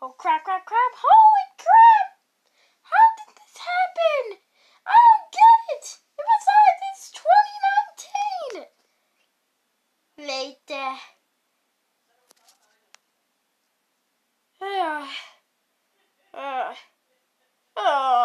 Oh crap, crap, crap. Holy crap! How did this happen? I don't get it! And besides, it's 2019! Later. Uh, uh, uh.